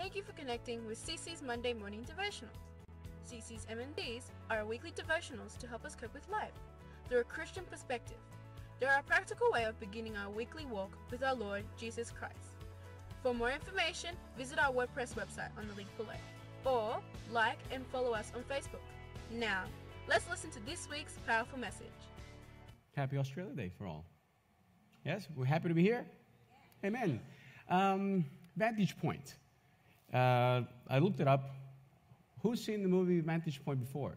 Thank you for connecting with CC's Monday Morning Devotional. CC's MMDs are weekly devotionals to help us cope with life through a Christian perspective. They're a practical way of beginning our weekly walk with our Lord Jesus Christ. For more information, visit our WordPress website on the link below, or like and follow us on Facebook. Now, let's listen to this week's powerful message. Happy Australia Day for all. Yes, we're happy to be here. Amen. Um, Vantage Point. Uh, I looked it up. Who's seen the movie Vantage Point before?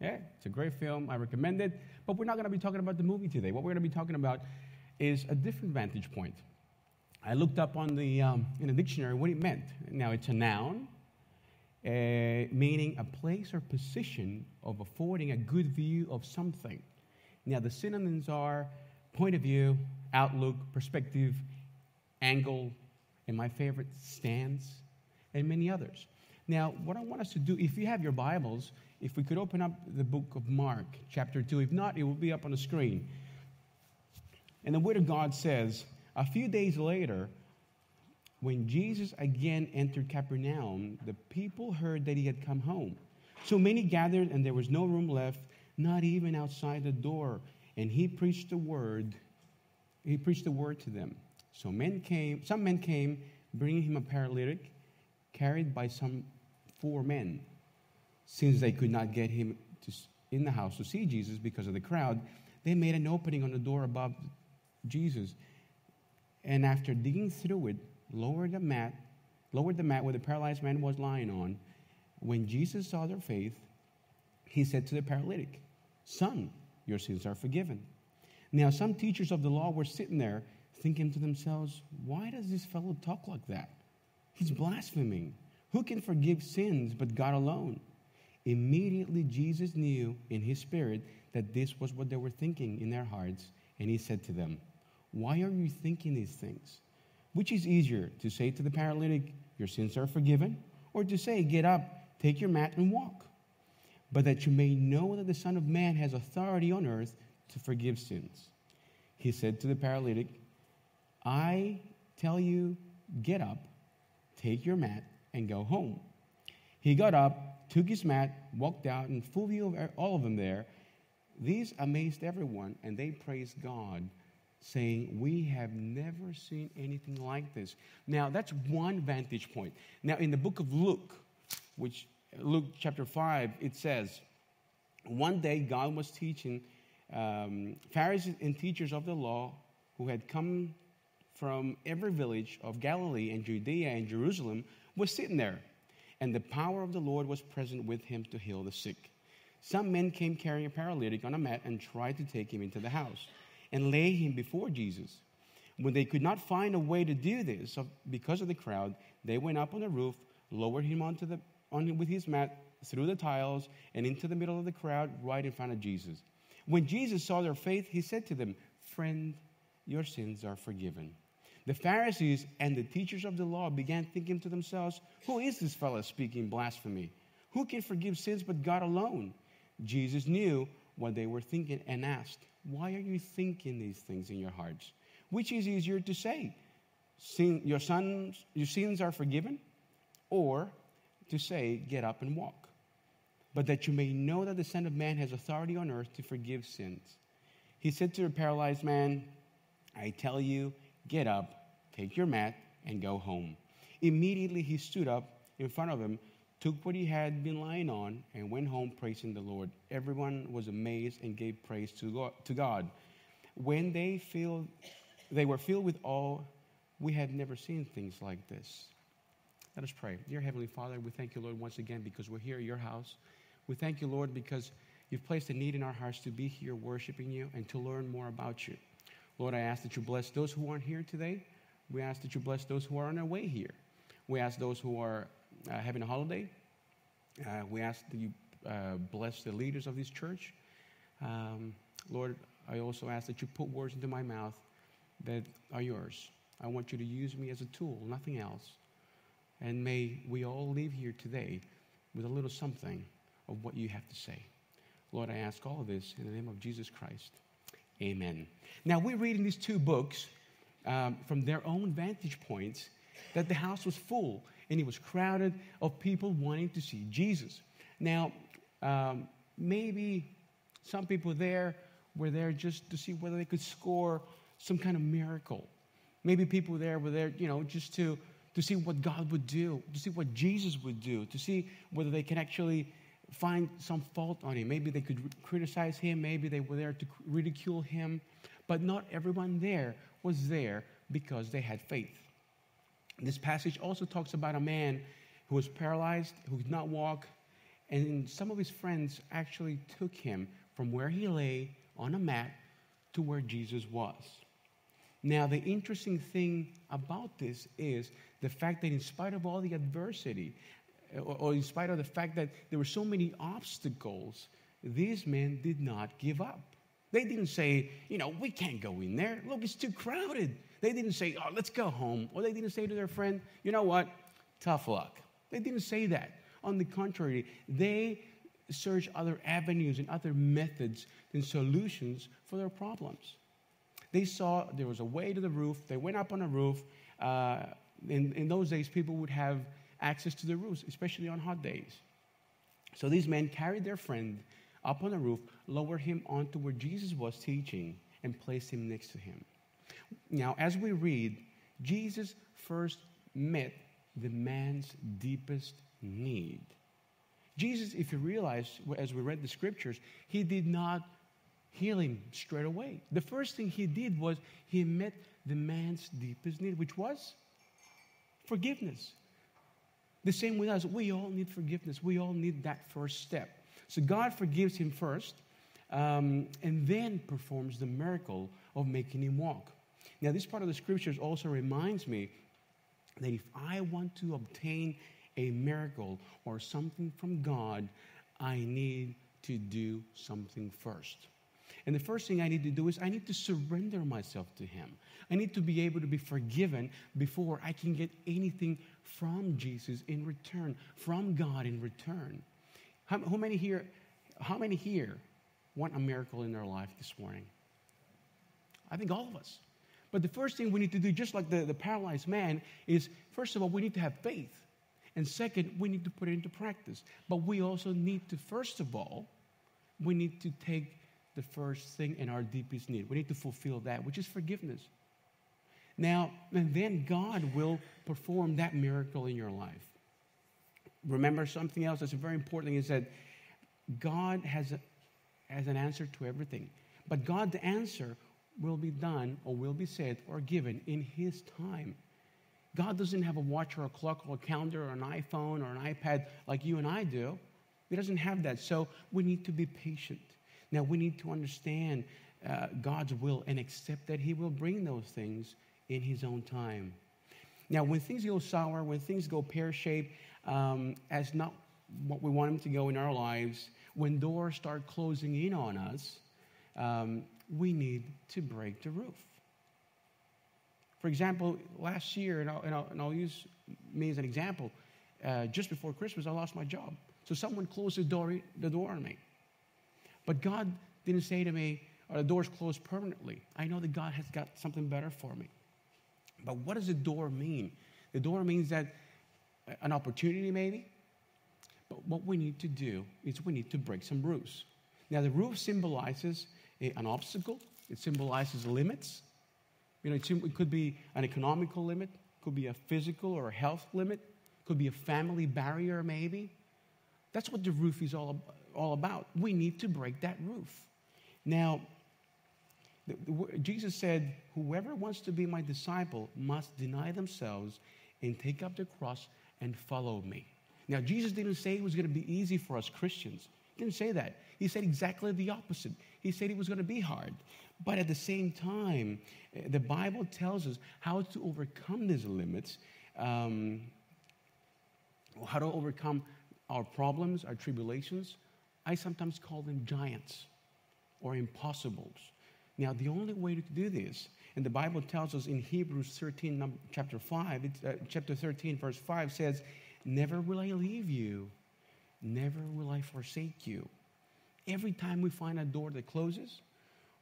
Yeah, it's a great film. I recommend it. But we're not going to be talking about the movie today. What we're going to be talking about is a different vantage point. I looked up on the, um, in the dictionary what it meant. Now, it's a noun, uh, meaning a place or position of affording a good view of something. Now, the synonyms are point of view, outlook, perspective, angle, and my favorite, stance, and many others. Now, what I want us to do, if you have your Bibles, if we could open up the book of Mark, chapter 2. If not, it will be up on the screen. And the Word of God says, a few days later, when Jesus again entered Capernaum, the people heard that he had come home. So many gathered, and there was no room left, not even outside the door. And he preached the word. He preached the word to them. So men came, some men came, bringing him a paralytic, carried by some four men. Since they could not get him to, in the house to see Jesus because of the crowd, they made an opening on the door above Jesus. And after digging through it, lowered the mat, lowered the mat where the paralyzed man was lying on. When Jesus saw their faith, he said to the paralytic, Son, your sins are forgiven. Now, some teachers of the law were sitting there thinking to themselves, Why does this fellow talk like that? He's blaspheming. Who can forgive sins but God alone? Immediately, Jesus knew in his spirit that this was what they were thinking in their hearts, and he said to them, Why are you thinking these things? Which is easier, to say to the paralytic, Your sins are forgiven, or to say, Get up, take your mat, and walk? But that you may know that the Son of Man has authority on earth to forgive sins. He said to the paralytic, I tell you, get up, take your mat, and go home. He got up took his mat, walked out, in full view of all of them there. These amazed everyone, and they praised God, saying, We have never seen anything like this. Now, that's one vantage point. Now, in the book of Luke, which Luke chapter 5, it says, One day God was teaching um, Pharisees and teachers of the law who had come from every village of Galilee and Judea and Jerusalem was sitting there and the power of the Lord was present with him to heal the sick. Some men came carrying a paralytic on a mat and tried to take him into the house and lay him before Jesus. When they could not find a way to do this because of the crowd, they went up on the roof, lowered him onto the, on, with his mat through the tiles and into the middle of the crowd right in front of Jesus. When Jesus saw their faith, he said to them, Friend, your sins are forgiven. The Pharisees and the teachers of the law began thinking to themselves, Who is this fellow speaking blasphemy? Who can forgive sins but God alone? Jesus knew what they were thinking and asked, Why are you thinking these things in your hearts? Which is easier to say, Sin, your, sons, your sins are forgiven? Or to say, Get up and walk? But that you may know that the Son of Man has authority on earth to forgive sins. He said to the paralyzed man, I tell you, get up, Take your mat and go home. Immediately he stood up in front of him, took what he had been lying on, and went home praising the Lord. Everyone was amazed and gave praise to God. When they, filled, they were filled with awe, we had never seen things like this. Let us pray. Dear Heavenly Father, we thank you, Lord, once again because we're here at your house. We thank you, Lord, because you've placed a need in our hearts to be here worshiping you and to learn more about you. Lord, I ask that you bless those who aren't here today. We ask that you bless those who are on their way here. We ask those who are uh, having a holiday. Uh, we ask that you uh, bless the leaders of this church. Um, Lord, I also ask that you put words into my mouth that are yours. I want you to use me as a tool, nothing else. And may we all leave here today with a little something of what you have to say. Lord, I ask all of this in the name of Jesus Christ. Amen. Now, we're reading these two books um, from their own vantage points. that the house was full and it was crowded of people wanting to see Jesus. Now, um, maybe some people there were there just to see whether they could score some kind of miracle. Maybe people there were there, you know, just to, to see what God would do, to see what Jesus would do, to see whether they can actually find some fault on him. Maybe they could criticize him, maybe they were there to ridicule him. But not everyone there was there because they had faith. This passage also talks about a man who was paralyzed, who could not walk, and some of his friends actually took him from where he lay on a mat to where Jesus was. Now, the interesting thing about this is the fact that, in spite of all the adversity, or, in spite of the fact that there were so many obstacles, these men did not give up. They didn't say, you know, we can't go in there. Look, it's too crowded. They didn't say, oh, let's go home. Or they didn't say to their friend, you know what? Tough luck. They didn't say that. On the contrary, they searched other avenues and other methods and solutions for their problems. They saw there was a way to the roof. They went up on a roof. Uh, in, in those days, people would have access to the roofs, especially on hot days. So these men carried their friend up on the roof, lowered him onto where Jesus was teaching, and placed him next to him. Now, as we read, Jesus first met the man's deepest need. Jesus, if you realize, as we read the scriptures, he did not heal him straight away. The first thing he did was he met the man's deepest need, which was forgiveness. The same with us. We all need forgiveness. We all need that first step. So God forgives him first um, and then performs the miracle of making him walk. Now, this part of the scriptures also reminds me that if I want to obtain a miracle or something from God, I need to do something first. And the first thing I need to do is I need to surrender myself to Him. I need to be able to be forgiven before I can get anything from Jesus in return, from God in return. How, how many here? How many here want a miracle in their life this morning? I think all of us. But the first thing we need to do, just like the, the paralyzed man, is first of all, we need to have faith. And second, we need to put it into practice. But we also need to, first of all, we need to take the first thing in our deepest need. We need to fulfill that, which is forgiveness. Now, and then God will perform that miracle in your life. Remember something else that's very important is that God has, a, has an answer to everything. But God's answer will be done or will be said or given in His time. God doesn't have a watch or a clock or a calendar or an iPhone or an iPad like you and I do. He doesn't have that. So we need to be patient. Now we need to understand uh, God's will and accept that He will bring those things in His own time. Now, when things go sour, when things go pear shaped, um, as not what we want them to go in our lives, when doors start closing in on us, um, we need to break the roof. For example, last year, and I'll, and I'll, and I'll use me as an example, uh, just before Christmas, I lost my job. So someone closed the door, the door on me. But God didn't say to me, or the door's closed permanently. I know that God has got something better for me. But what does the door mean? The door means that uh, an opportunity, maybe. But what we need to do is we need to break some roofs. Now, the roof symbolizes an obstacle, it symbolizes limits. You know, it could be an economical limit, could be a physical or a health limit, could be a family barrier, maybe. That's what the roof is all, all about. We need to break that roof. Now, Jesus said, Whoever wants to be my disciple must deny themselves and take up the cross and follow me. Now, Jesus didn't say it was going to be easy for us Christians. He didn't say that. He said exactly the opposite. He said it was going to be hard. But at the same time, eh, the Bible tells us how to overcome these limits, um, how to overcome our problems, our tribulations. I sometimes call them giants or impossibles. Now, the only way to do this, and the Bible tells us in Hebrews 13, chapter 5, uh, chapter 13, verse 5 says, Never will I leave you, never will I forsake you. Every time we find a door that closes,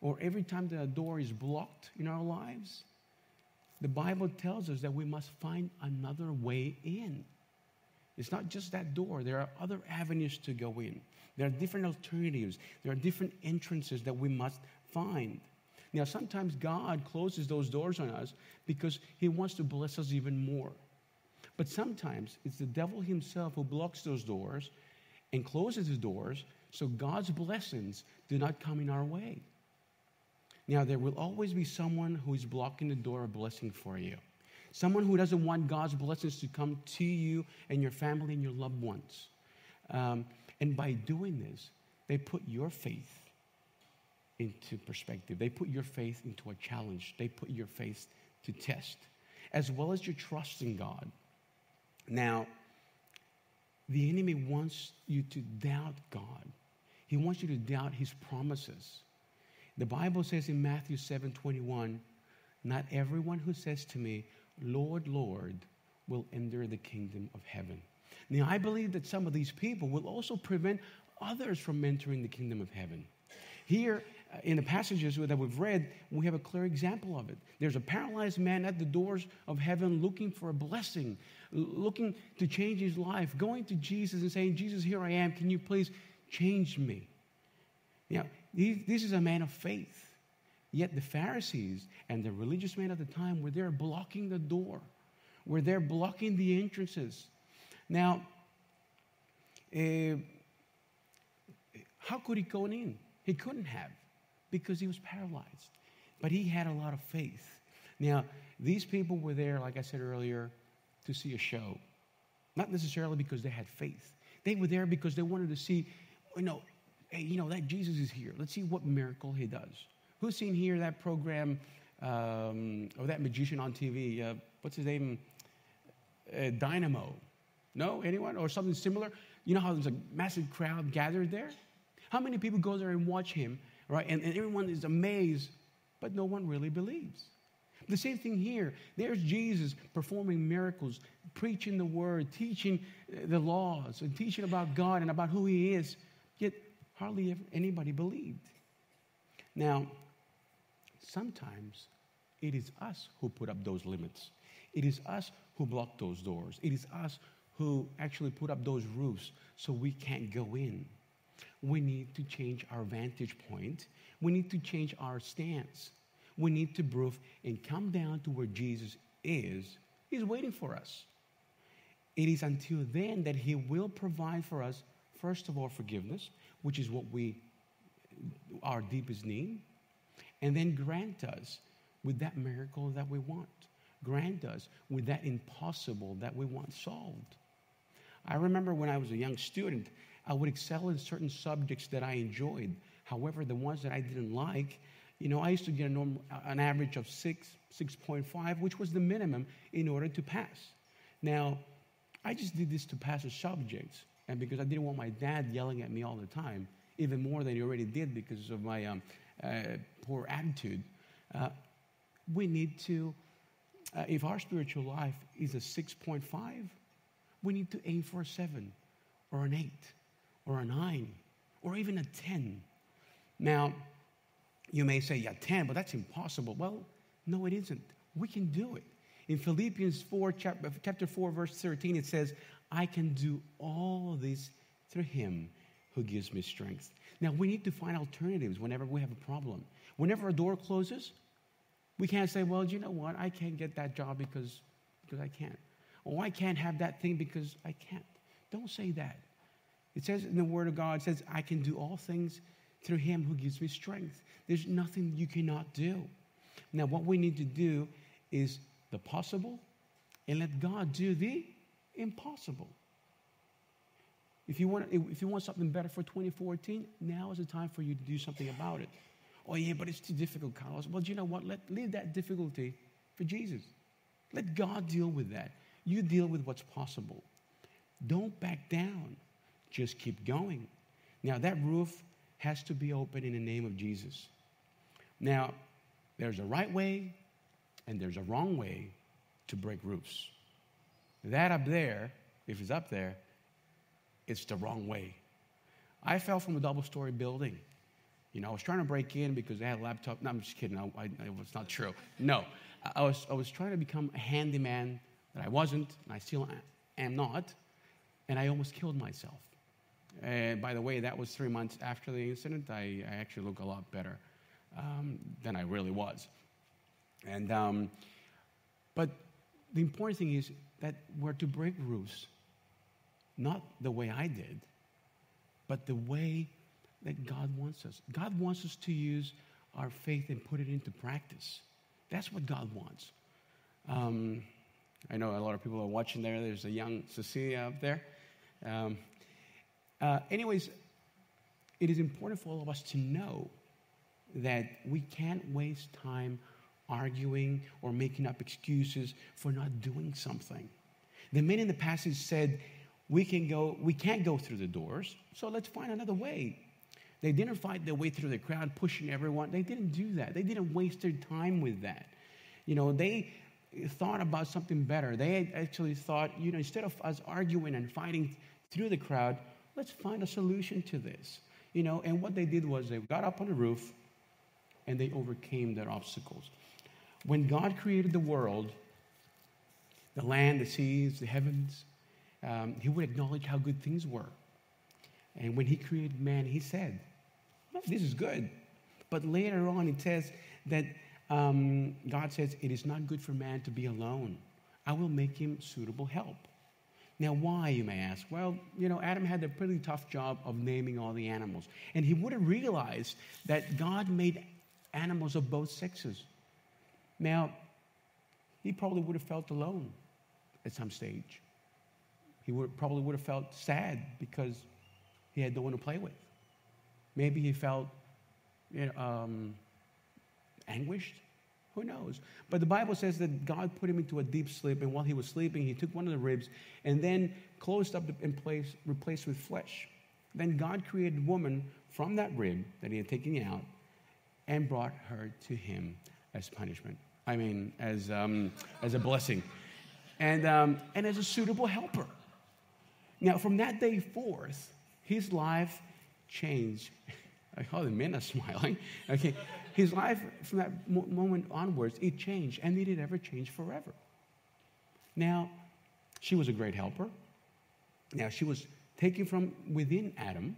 or every time that a door is blocked in our lives, the Bible tells us that we must find another way in. It's not just that door, there are other avenues to go in. There are different alternatives, there are different entrances that we must find. Now, sometimes God closes those doors on us because He wants to bless us even more. But sometimes it's the devil himself who blocks those doors and closes the doors so God's blessings do not come in our way. Now, there will always be someone who is blocking the door of blessing for you. Someone who doesn't want God's blessings to come to you and your family and your loved ones. Um, and by doing this, they put your faith into perspective. They put your faith into a challenge. They put your faith to test, as well as your trust in God. Now, the enemy wants you to doubt God. He wants you to doubt his promises. The Bible says in Matthew 7 21, not everyone who says to me, Lord, Lord, will enter the kingdom of heaven. Now, I believe that some of these people will also prevent others from entering the kingdom of heaven. Here, in the passages that we've read, we have a clear example of it. There's a paralyzed man at the doors of heaven looking for a blessing, looking to change his life, going to Jesus and saying, Jesus, here I am. Can you please change me? Now, this is a man of faith. Yet the Pharisees and the religious men at the time were there blocking the door, were there blocking the entrances. Now, uh, how could he go in? He couldn't have because he was paralyzed. But he had a lot of faith. Now, these people were there, like I said earlier, to see a show. Not necessarily because they had faith. They were there because they wanted to see, you know, hey, you know, that Jesus is here. Let's see what miracle he does. Who's seen here that program um, or that magician on TV? Uh, what's his name? Uh, Dynamo. No? Anyone? Or something similar? You know how there's a massive crowd gathered there? How many people go there and watch him, right? And, and everyone is amazed, but no one really believes. The same thing here. There's Jesus performing miracles, preaching the word, teaching uh, the laws, and teaching about God and about who He is. Yet hardly anybody believed. Now, sometimes it is us who put up those limits. It is us who block those doors. It is us who actually put up those roofs so we can't go in. We need to change our vantage point. We need to change our stance. We need to prove and come down to where Jesus is. He's waiting for us. It is until then that He will provide for us, first of all, forgiveness, which is what we, our deepest need, and then grant us with that miracle that we want. Grant us with that impossible that we want solved. I remember when I was a young student, I would excel in certain subjects that I enjoyed. However, the ones that I didn't like, you know, I used to get normal, an average of 6, 6.5, which was the minimum in order to pass. Now, I just did this to pass the subjects, and because I didn't want my dad yelling at me all the time, even more than he already did because of my um, uh, poor attitude. Uh, we need to, uh, if our spiritual life is a 6.5, we need to aim for a 7 or an 8 or a 9 or even a 10. Now, you may say, yeah, 10, but that's impossible. Well, no, it isn't. We can do it. In Philippians 4, chapter 4, verse 13, it says, I can do all this through him who gives me strength. Now, we need to find alternatives whenever we have a problem. Whenever a door closes, we can't say, well, you know what? I can't get that job because, because I can't. Or I can't have that thing because I can't. Don't say that. It says in the Word of God, it says, I can do all things through Him who gives me strength. There's nothing you cannot do. Now, what we need to do is the possible and let God do the impossible. If you want, if you want something better for 2014, now is the time for you to do something about it. Oh, yeah, but it's too difficult, Carlos. Well, you know what? Let, leave that difficulty for Jesus. Let God deal with that. You deal with what's possible. Don't back down. Just keep going. Now, that roof has to be open in the name of Jesus. Now, there's a right way and there's a wrong way to break roofs. That up there, if it's up there, it's the wrong way. I fell from a double story building. You know, I was trying to break in because I had a laptop. No, I'm just kidding. I, I, it was not true. No. I was, I was trying to become a handyman that I wasn't, and I still am not, and I almost killed myself. And by the way, that was three months after the incident. I, I actually look a lot better um, than I really was. And, um, but the important thing is that we're to break rules, not the way I did, but the way that God wants us. God wants us to use our faith and put it into practice. That's what God wants. Um, I know a lot of people are watching there. There's a young Cecilia up there. Um, uh, anyways, it is important for all of us to know that we can't waste time arguing or making up excuses for not doing something. The men in the passage said, we, can go, we can't go through the doors, so let's find another way. They didn't fight their way through the crowd, pushing everyone. They didn't do that. They didn't waste their time with that. You know, they thought about something better. They actually thought, you know, instead of us arguing and fighting through the crowd, let's find a solution to this. You know, and what they did was they got up on the roof and they overcame their obstacles. When God created the world, the land, the seas, the heavens, um, he would acknowledge how good things were. And when he created man, he said, This is good. But later on, it says that um, God says, It is not good for man to be alone. I will make him suitable help. Now, why, you may ask? Well, you know, Adam had a pretty tough job of naming all the animals. And he would have realized that God made animals of both sexes. Now, he probably would have felt alone at some stage. He would, probably would have felt sad because he had no one to play with. Maybe he felt you know, um, anguished. Who knows? But the Bible says that God put him into a deep sleep, and while he was sleeping, he took one of the ribs and then closed up in place, replaced with flesh. Then God created woman from that rib that he had taken out and brought her to him as punishment. I mean, as, um, as a blessing. And, um, and as a suitable helper. Now, from that day forth, his life changed. I call the men are smiling. Okay, his life from that moment onwards, it changed, and it did ever change forever? Now, she was a great helper. Now, she was taken from within Adam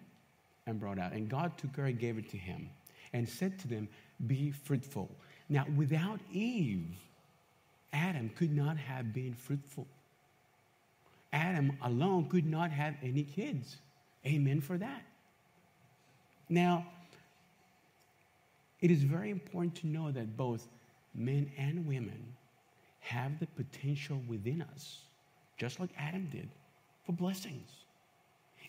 and brought out, and God took her and gave it to him and said to them, Be fruitful. Now, without Eve, Adam could not have been fruitful. Adam alone could not have any kids. Amen for that. Now, it is very important to know that both men and women have the potential within us, just like Adam did, for blessings.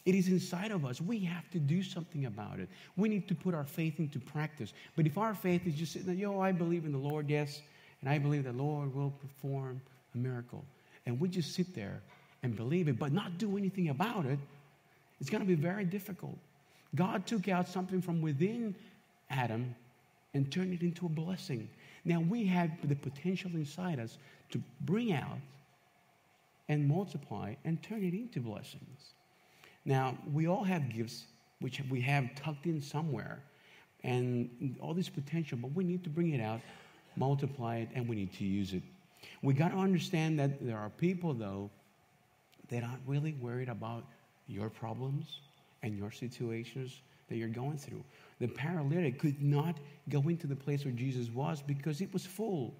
It is inside of us. We have to do something about it. We need to put our faith into practice. But if our faith is just sitting there, yo, I believe in the Lord, yes, and I believe the Lord will perform a miracle, and we just sit there and believe it, but not do anything about it, it's going to be very difficult. God took out something from within Adam and turn it into a blessing. Now we have the potential inside us to bring out and multiply and turn it into blessings. Now, we all have gifts which we have tucked in somewhere and all this potential, but we need to bring it out, multiply it, and we need to use it. We got to understand that there are people, though, that aren't really worried about your problems and your situations that you're going through. The paralytic could not go into the place where Jesus was because it was full.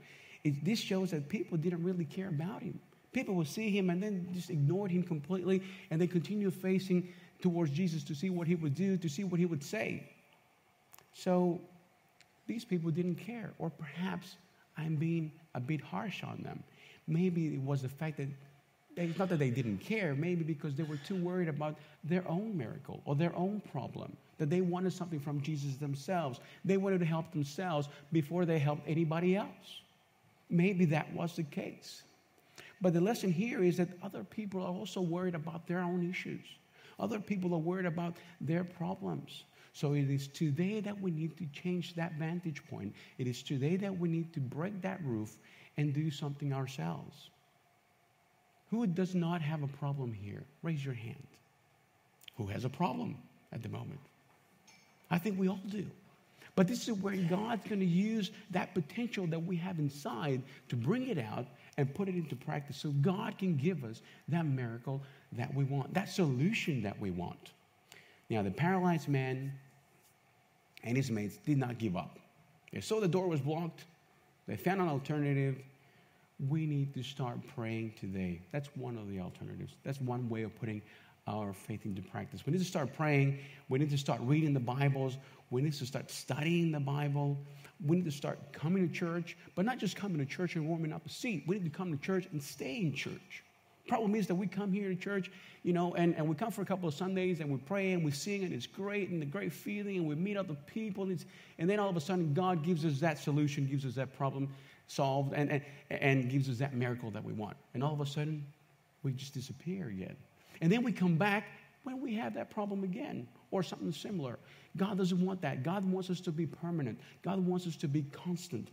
It, this shows that people didn't really care about him. People would see him and then just ignored him completely, and they continued facing towards Jesus to see what he would do, to see what he would say. So these people didn't care, or perhaps I'm being a bit harsh on them. Maybe it was the fact that it's not that they didn't care, maybe because they were too worried about their own miracle or their own problem, that they wanted something from Jesus themselves. They wanted to help themselves before they helped anybody else. Maybe that was the case. But the lesson here is that other people are also worried about their own issues. Other people are worried about their problems. So it is today that we need to change that vantage point. It is today that we need to break that roof and do something ourselves. Who does not have a problem here? Raise your hand. Who has a problem at the moment? I think we all do. But this is where God's going to use that potential that we have inside to bring it out and put it into practice so God can give us that miracle that we want, that solution that we want. Now, the paralyzed man and his mates did not give up. They saw the door was blocked, they found an alternative. We need to start praying today. That's one of the alternatives. That's one way of putting our faith into practice. We need to start praying. We need to start reading the Bibles. We need to start studying the Bible. We need to start coming to church, but not just coming to church and warming up a seat. We need to come to church and stay in church. Problem is that we come here to church, you know, and, and we come for a couple of Sundays and we pray and we sing and it's great and the great feeling and we meet other people and, and then all of a sudden God gives us that solution, gives us that problem solved and, and, and gives us that miracle that we want. And all of a sudden we just disappear again. And then we come back when we have that problem again or something similar. God doesn't want that. God wants us to be permanent, God wants us to be constant.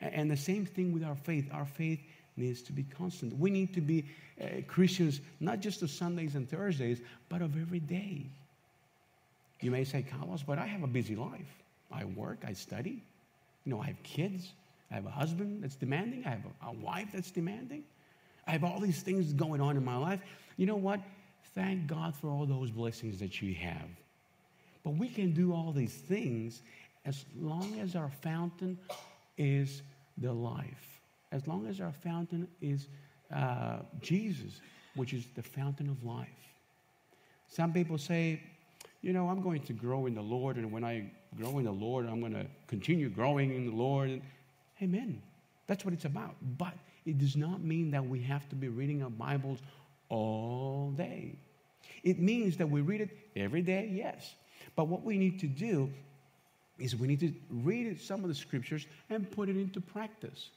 And the same thing with our faith. Our faith needs to be constant. We need to be uh, Christians not just of Sundays and Thursdays, but of every day. You may say, Carlos, but I have a busy life. I work, I study. You know, I have kids. I have a husband that's demanding. I have a, a wife that's demanding. I have all these things going on in my life. You know what? Thank God for all those blessings that you have. But we can do all these things as long as our fountain is the life, as long as our fountain is uh, Jesus, which is the fountain of life. Some people say, you know, I'm going to grow in the Lord, and when I grow in the Lord, I'm going to continue growing in the Lord. And, amen. That's what it's about. But it does not mean that we have to be reading our Bibles all day. It means that we read it every day, yes. But what we need to do is we need to read some of the scriptures and put it into practice.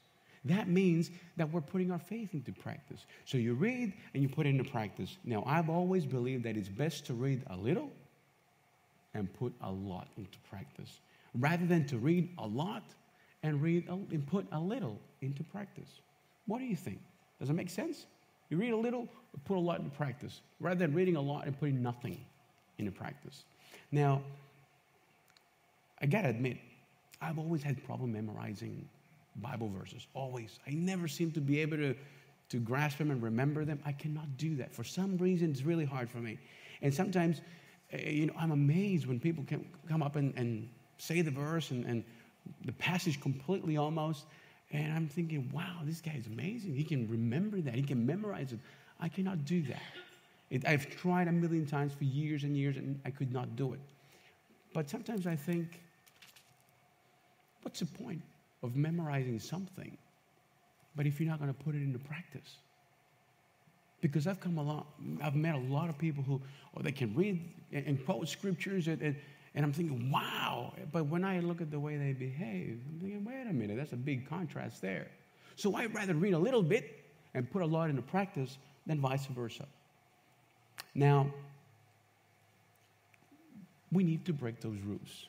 That means that we're putting our faith into practice. So you read and you put it into practice. Now, I've always believed that it's best to read a little and put a lot into practice rather than to read a lot and read and put a little into practice. What do you think? Does it make sense? You read a little, put a lot into practice, rather than reading a lot and putting nothing into practice. Now, I gotta admit, I've always had problem memorizing Bible verses. Always. I never seem to be able to, to grasp them and remember them. I cannot do that. For some reason, it's really hard for me. And sometimes, eh, you know, I'm amazed when people can come up and, and say the verse and, and the passage completely almost. And I'm thinking, wow, this guy is amazing. He can remember that, he can memorize it. I cannot do that. It, I've tried a million times for years and years, and I could not do it. But sometimes I think, what's the point? of memorizing something, but if you're not going to put it into practice. Because I've come along, I've met a lot of people who, oh, they can read and quote scriptures, and, and, and I'm thinking, wow. But when I look at the way they behave, I'm thinking, wait a minute, that's a big contrast there. So I'd rather read a little bit and put a lot into practice than vice versa. Now, we need to break those rules.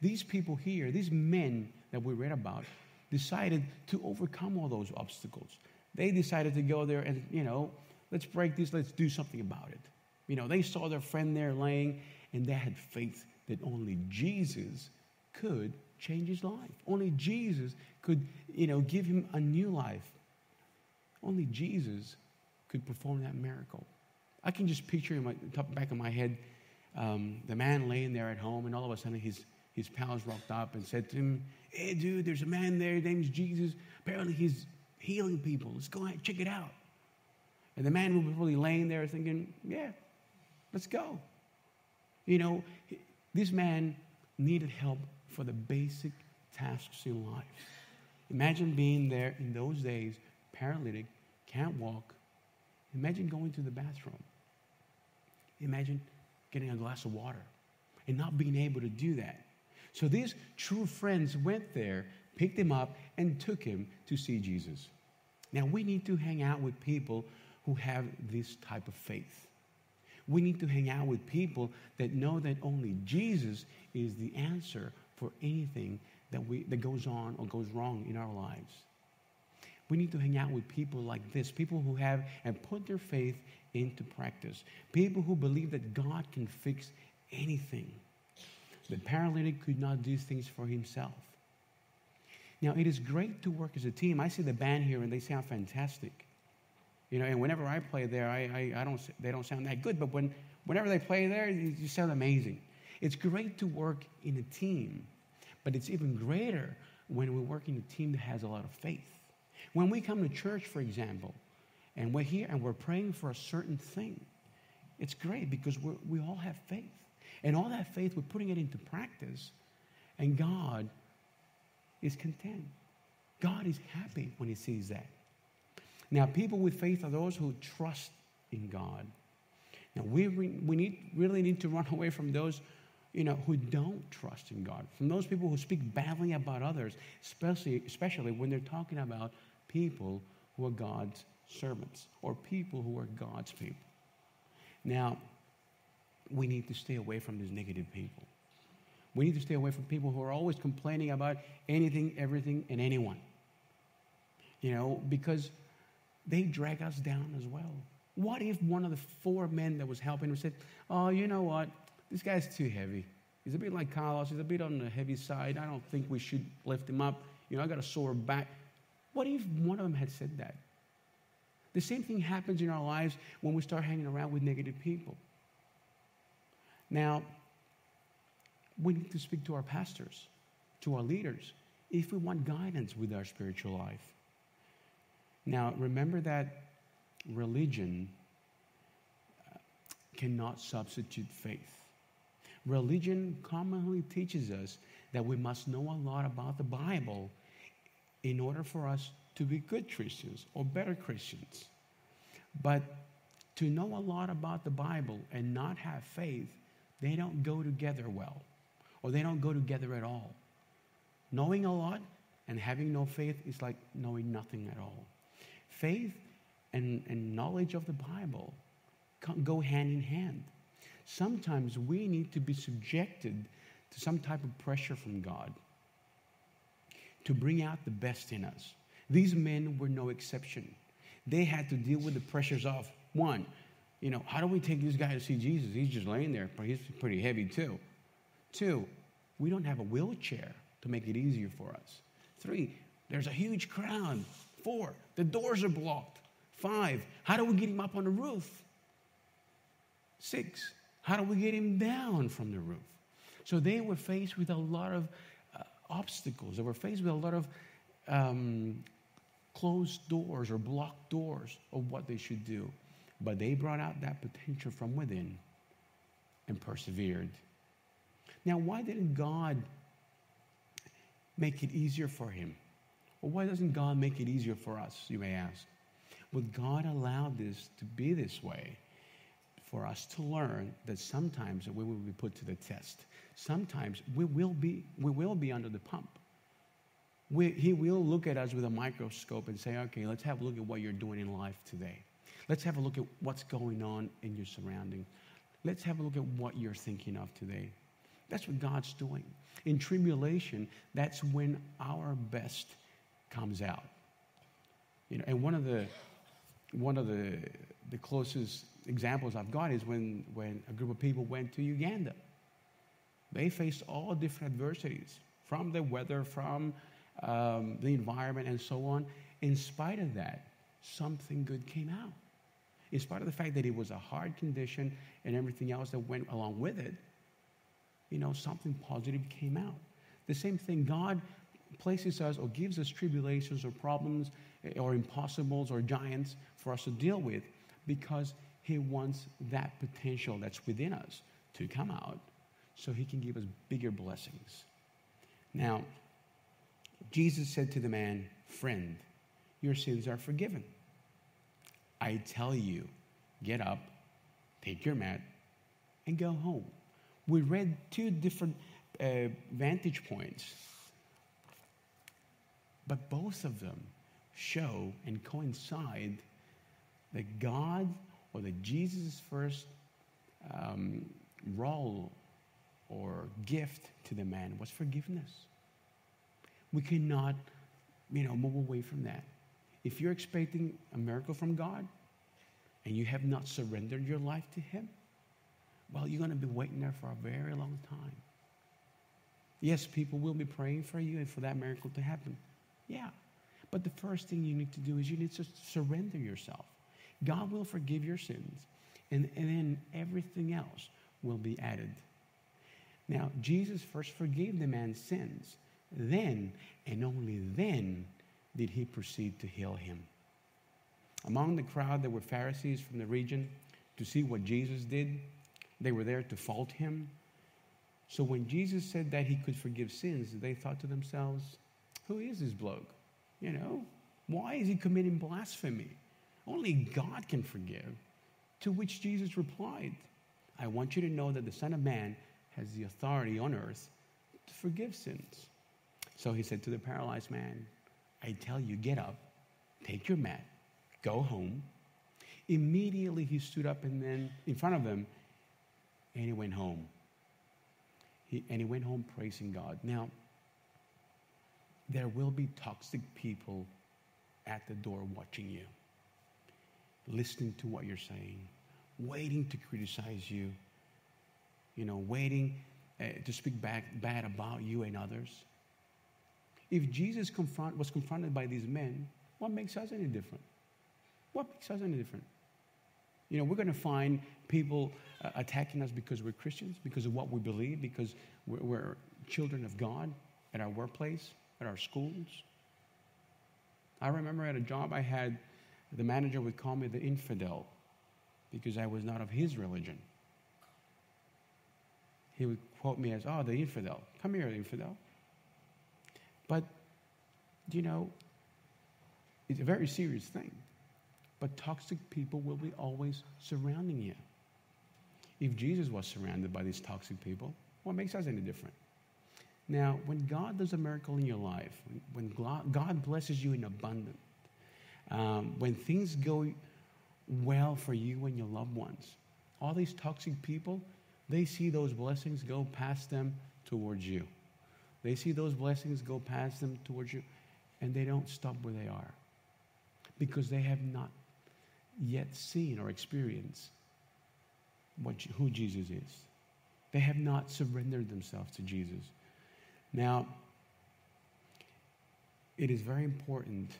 These people here, these men that we read about, decided to overcome all those obstacles. They decided to go there and, you know, let's break this, let's do something about it. You know, they saw their friend there laying, and they had faith that only Jesus could change his life. Only Jesus could, you know, give him a new life. Only Jesus could perform that miracle. I can just picture in my top back of my head um, the man laying there at home, and all of a sudden his his pals rocked up and said to him, Hey, dude, there's a man there. His name's Jesus. Apparently, he's healing people. Let's go check it out. And the man was really laying there thinking, Yeah, let's go. You know, this man needed help for the basic tasks in life. Imagine being there in those days, paralytic, can't walk. Imagine going to the bathroom. Imagine getting a glass of water and not being able to do that. So these true friends went there, picked him up, and took him to see Jesus. Now, we need to hang out with people who have this type of faith. We need to hang out with people that know that only Jesus is the answer for anything that, we, that goes on or goes wrong in our lives. We need to hang out with people like this, people who have and put their faith into practice, people who believe that God can fix anything. The paralytic could not do things for himself. Now, it is great to work as a team. I see the band here and they sound fantastic. You know, and whenever I play there, I, I, I don't, they don't sound that good, but when, whenever they play there, you sound amazing. It's great to work in a team, but it's even greater when we work in a team that has a lot of faith. When we come to church, for example, and we're here and we're praying for a certain thing, it's great because we all have faith. And all that faith, we're putting it into practice, and God is content. God is happy when He sees that. Now, people with faith are those who trust in God. Now, we, we need, really need to run away from those you know, who don't trust in God, from those people who speak badly about others, especially, especially when they're talking about people who are God's servants or people who are God's people. Now, we need to stay away from these negative people. We need to stay away from people who are always complaining about anything, everything, and anyone. You know, because they drag us down as well. What if one of the four men that was helping him said, Oh, you know what? This guy's too heavy. He's a bit like Carlos. He's a bit on the heavy side. I don't think we should lift him up. You know, I got a sore back. What if one of them had said that? The same thing happens in our lives when we start hanging around with negative people. Now, we need to speak to our pastors, to our leaders, if we want guidance with our spiritual life. Now, remember that religion uh, cannot substitute faith. Religion commonly teaches us that we must know a lot about the Bible in order for us to be good Christians or better Christians. But to know a lot about the Bible and not have faith, they don't go together well, or they don't go together at all. Knowing a lot and having no faith is like knowing nothing at all. Faith and, and knowledge of the Bible go hand in hand. Sometimes we need to be subjected to some type of pressure from God to bring out the best in us. These men were no exception. They had to deal with the pressures of one, you know, how do we take this guy to see Jesus? He's just laying there, but he's pretty heavy too. Two, we don't have a wheelchair to make it easier for us. Three, there's a huge crowd. Four, the doors are blocked. Five, how do we get him up on the roof? Six, how do we get him down from the roof? So they were faced with a lot of uh, obstacles. They were faced with a lot of um, closed doors or blocked doors of what they should do. But they brought out that potential from within and persevered. Now, why didn't God make it easier for him? Or why doesn't God make it easier for us, you may ask? Well, God allowed this to be this way for us to learn that sometimes we will be put to the test. Sometimes we will be, we will be under the pump. We, he will look at us with a microscope and say, okay, let's have a look at what you're doing in life today. Let's have a look at what's going on in your surrounding. Let's have a look at what you're thinking of today. That's what God's doing. In tribulation, that's when our best comes out. You know, and one of the one of the the closest examples I've got is when, when a group of people went to Uganda. They faced all different adversities from the weather, from um, the environment, and so on. In spite of that, something good came out. In spite of the fact that it was a hard condition and everything else that went along with it, you know, something positive came out. The same thing, God places us or gives us tribulations or problems or impossibles or giants for us to deal with because he wants that potential that's within us to come out so He can give us bigger blessings. Now, Jesus said to the man, Friend, your sins are forgiven. I tell you, get up, take your mat, and go home. We read two different uh, vantage points, but both of them show and coincide that God or that Jesus' first um, role or gift to the man was forgiveness. We cannot, you know, move away from that. If you're expecting a miracle from God and you have not surrendered your life to Him, well, you're going to be waiting there for a very long time. Yes, people will be praying for you and for that miracle to happen. Yeah. But the first thing you need to do is you need to surrender yourself. God will forgive your sins, and, and then everything else will be added. Now, Jesus first forgave the man's sins. Then, and only then, did he proceed to heal him. Among the crowd, there were Pharisees from the region to see what Jesus did. They were there to fault him. So when Jesus said that he could forgive sins, they thought to themselves, Who is this bloke? You know, why is he committing blasphemy? Only God can forgive. To which Jesus replied, I want you to know that the Son of Man has the authority on earth to forgive sins. So he said to the paralyzed man, I tell you, get up, take your mat, go home. Immediately he stood up and then in front of them, and he went home. He, and he went home praising God. Now, there will be toxic people at the door watching you, listening to what you're saying, waiting to criticize you, you know, waiting uh, to speak back bad about you and others. If Jesus confront, was confronted by these men, what makes us any different? What makes us any different? You know, we're going to find people uh, attacking us because we're Christians, because of what we believe, because we're, we're children of God at our workplace, at our schools. I remember at a job I had, the manager would call me the infidel because I was not of his religion. He would quote me as, oh, the infidel. Come here, infidel. But, you know, it's a very serious thing. But toxic people will be always surrounding you. If Jesus was surrounded by these toxic people, what makes us any different? Now, when God does a miracle in your life, when God blesses you in abundance, um, when things go well for you and your loved ones, all these toxic people, they see those blessings go past them towards you. They see those blessings go past them towards you, and they don't stop where they are because they have not yet seen or experienced what, who Jesus is. They have not surrendered themselves to Jesus. Now, it is very important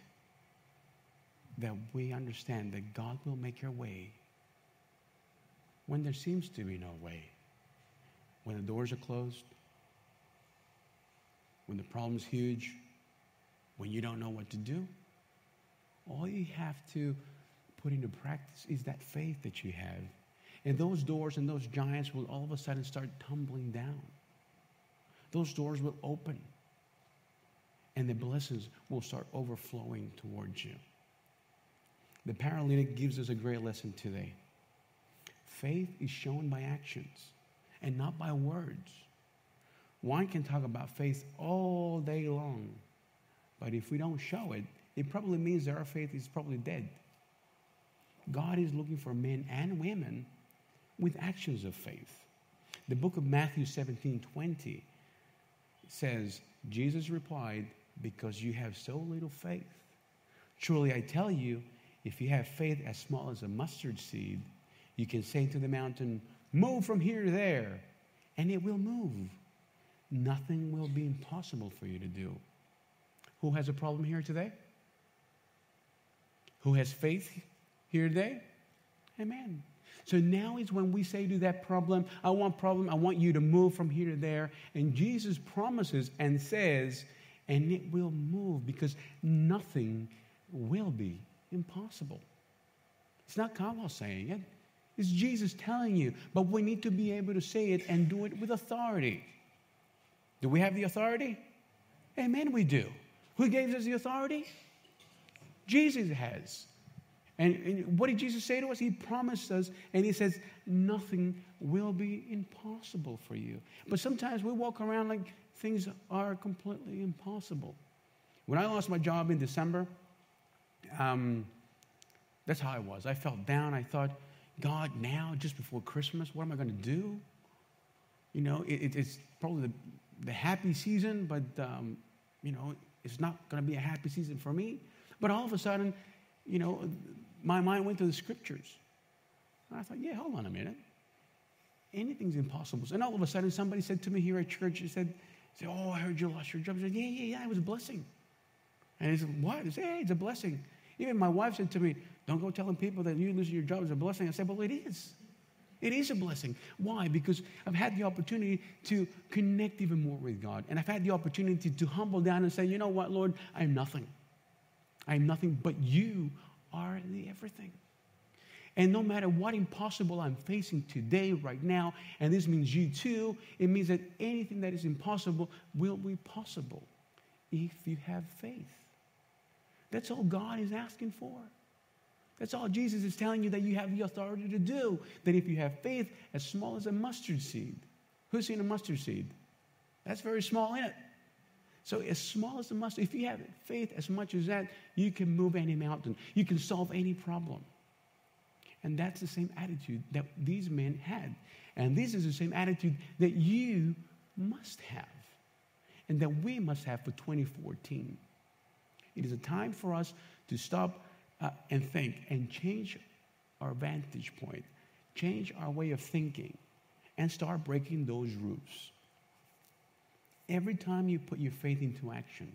that we understand that God will make your way when there seems to be no way, when the doors are closed, when the problem's huge, when you don't know what to do. All you have to put into practice is that faith that you have. And those doors and those giants will all of a sudden start tumbling down. Those doors will open. And the blessings will start overflowing towards you. The paralytic gives us a great lesson today. Faith is shown by actions and not by words. One can talk about faith all day long, but if we don't show it, it probably means that our faith is probably dead. God is looking for men and women with actions of faith. The book of Matthew 17 20 says, Jesus replied, Because you have so little faith. Truly, I tell you, if you have faith as small as a mustard seed, you can say to the mountain, Move from here to there, and it will move. Nothing will be impossible for you to do. Who has a problem here today? Who has faith here today? Amen. So now is when we say to that problem, I want problem, I want you to move from here to there. And Jesus promises and says, and it will move because nothing will be impossible. It's not Carlos saying it. It's Jesus telling you. But we need to be able to say it and do it with authority. Do we have the authority? Amen, we do. Who gave us the authority? Jesus has. And, and, what did Jesus say to us? He promised us, and He says, nothing will be impossible for you. But sometimes we walk around like things are completely impossible. When I lost my job in December, um, that's how I was. I felt down. I thought, God, now, just before Christmas, what am I going to do? You know, it, it's probably the, the, happy season, but, um, you know, it's not going to be a happy season for me. But all of a sudden, you know, my mind went to the scriptures. And I thought, yeah, hold on a minute. Anything's impossible. And all of a sudden, somebody said to me here at church, he said, oh, I heard you lost your job. I said, yeah, yeah, yeah, it was a blessing. And he said, what? He said, hey, it's a blessing. Even my wife said to me, don't go telling people that you losing your job is a blessing. I said, well, it is. It is a blessing. Why? Because I've had the opportunity to connect even more with God. And I've had the opportunity to humble down and say, you know what, Lord, I'm nothing. I'm nothing, but you are the everything. And no matter what impossible I'm facing today, right now, and this means you too, it means that anything that is impossible will be possible if you have faith. That's all God is asking for. That's all Jesus is telling you that you have the authority to do. That if you have faith as small as a mustard seed, who's seen a mustard seed? That's very small, isn't it? So, as small as a mustard, if you have faith as much as that, you can move any mountain, you can solve any problem. And that's the same attitude that these men had. And this is the same attitude that you must have and that we must have for 2014. It is a time for us to stop uh, and think and change our vantage point, change our way of thinking, and start breaking those roofs. Every time you put your faith into action,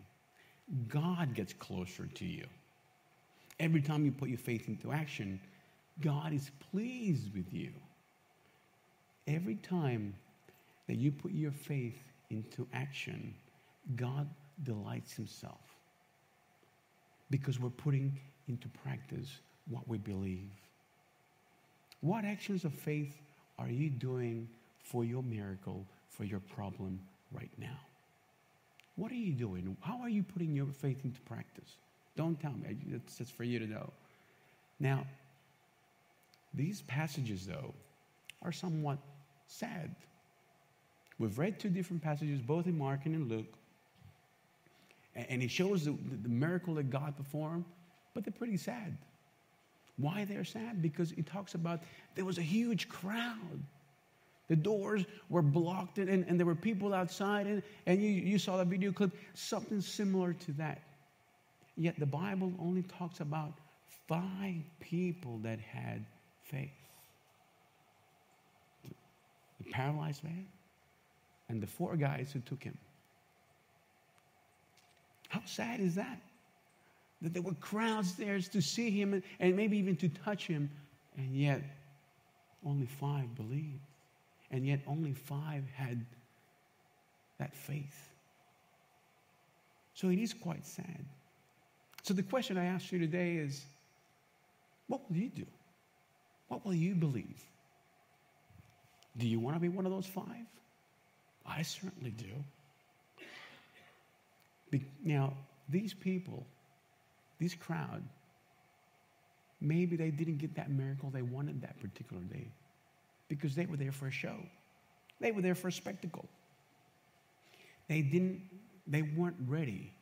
God gets closer to you. Every time you put your faith into action, God is pleased with you. Every time that you put your faith into action, God delights Himself because we're putting into practice what we believe. What actions of faith are you doing for your miracle, for your problem right now? What are you doing? How are you putting your faith into practice? Don't tell me. It's just for you to know. Now, these passages, though, are somewhat sad. We've read two different passages, both in Mark and in Luke, and it shows the, the miracle that God performed but they're pretty sad. Why they're sad? Because it talks about there was a huge crowd. The doors were blocked and, and, there were people outside, and, and you, you saw the video clip, something similar to that. Yet the Bible only talks about five people that had faith the paralyzed man and the four guys who took him. How sad is that? that there were crowds there to see him and, and maybe even to touch him, and yet only five believed. And yet only five had that faith. So it is quite sad. So the question I ask you today is what will you do? What will you believe? Do you want to be one of those five? I certainly do. Be- now, these people this crowd, maybe they didn't get that miracle they wanted that particular day because they were there for a show. They were there for a spectacle. They didn't, they weren't ready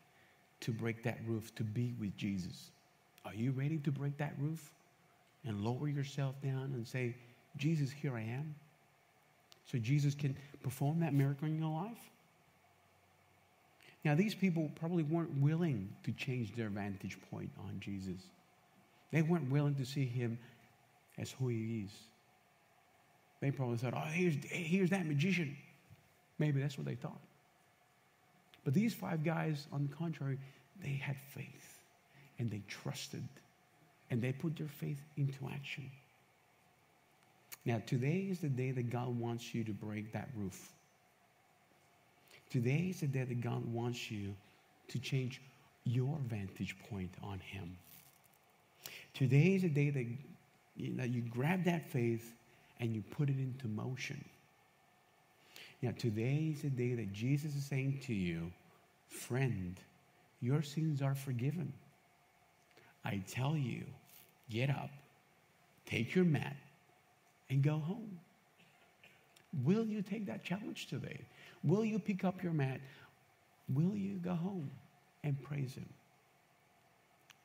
to break that roof to be with Jesus. Are you ready to break that roof and lower yourself down and say, Jesus, here I am? So Jesus can perform that miracle in your life? Now, these people probably weren't willing to change their vantage point on Jesus. They weren't willing to see him as who he is. They probably thought, oh, here's, here's that magician. Maybe that's what they thought. But these five guys, on the contrary, they had faith and they trusted and they put their faith into action. Now, today is the day that God wants you to break that roof. Today is the day that God wants you to change your vantage point on Him. Today is the day that you, that you grab that faith and you put it into motion. Now, today is the day that Jesus is saying to you, friend, your sins are forgiven. I tell you, get up, take your mat, and go home. Will you take that challenge today? Will you pick up your mat? Will you go home and praise Him?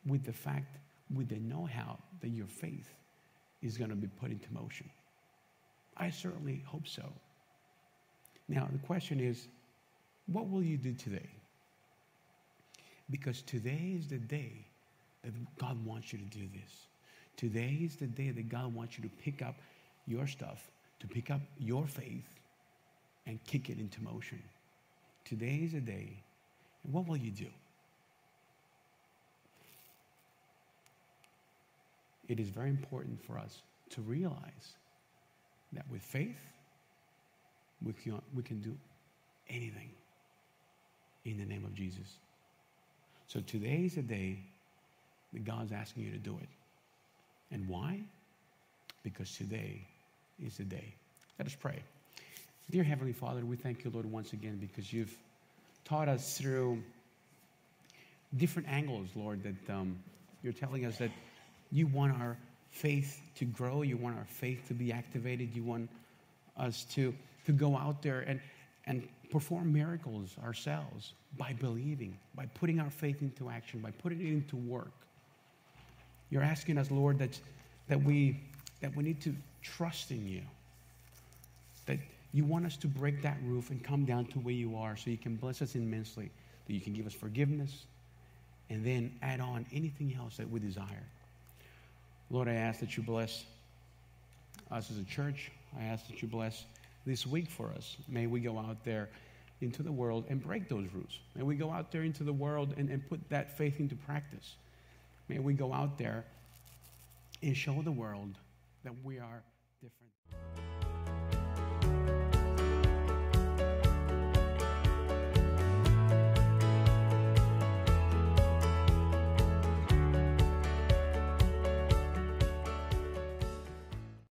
With the fact, with the know how that your faith is going to be put into motion. I certainly hope so. Now, the question is what will you do today? Because today is the day that God wants you to do this. Today is the day that God wants you to pick up your stuff, to pick up your faith, and kick it into motion. Today is the day. And what will you do? It is very important for us to realize that with faith, we can, we can do anything in the name of Jesus. So today is the day that God's asking you to do it. And why? Because today is the day. Let us pray. Dear Heavenly Father, we thank you, Lord, once again because you've taught us through different angles, Lord, that um, you're telling us that you want our faith to grow, you want our faith to be activated, you want us to, to go out there and, and perform miracles ourselves by believing, by putting our faith into action, by putting it into work. You're asking us, Lord, that, that, we, that we need to trust in you, that you want us to break that roof and come down to where you are so you can bless us immensely, that you can give us forgiveness, and then add on anything else that we desire. Lord, I ask that you bless us as a church. I ask that you bless this week for us. May we go out there into the world and break those rules. May we go out there into the world and, and put that faith into practice. May we go out there and show the world that we are different.